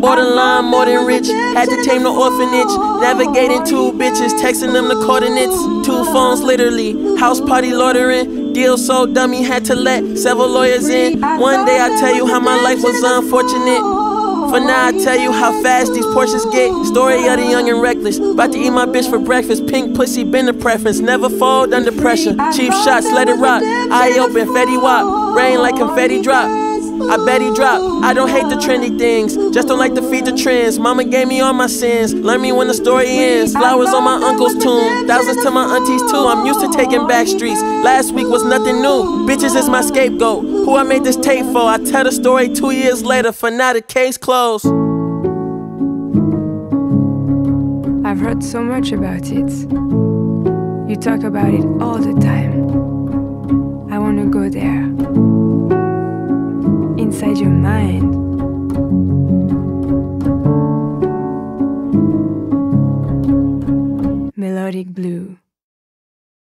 borderline, more than rich. Had to tame the orphanage. Navigating two bitches, texting them the coordinates. Two phones, literally. House party loitering. Deal so dummy, had to let several lawyers in. One day I tell you how my life was unfortunate. For now, I tell you how fast these Porsches get. Story of the young and reckless. About to eat my bitch for breakfast. Pink pussy been the preference. Never fold under pressure. Cheap shots, let it rock. Eye open, Fetty Wap. Rain like confetti drop. I bet he drop. I don't hate the trendy things, just don't like to feed the trends. Mama gave me all my sins, learn me when the story ends. Flowers on my uncle's tomb, thousands to my aunties too. I'm used to taking back streets. Last week was nothing new. Bitches is my scapegoat. Who I made this tape for? I tell the story two years later. For now, the case closed. I've heard so much about it. You talk about it all the time. I want to go there inside your mind. Melodic Blue.